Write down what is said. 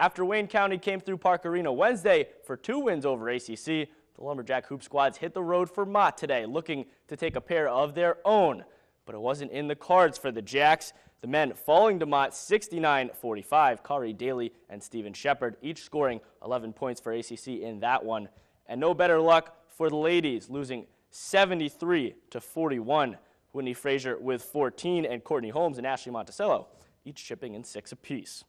After Wayne County came through Park Arena Wednesday for two wins over ACC, the Lumberjack Hoop Squads hit the road for Mott today, looking to take a pair of their own. But it wasn't in the cards for the Jacks. The men falling to Mott 69-45. Kari Daly and Stephen Shepard each scoring 11 points for ACC in that one. And no better luck for the ladies, losing 73 to 41. Whitney Frazier with 14 and Courtney Holmes and Ashley Monticello, each chipping in six apiece.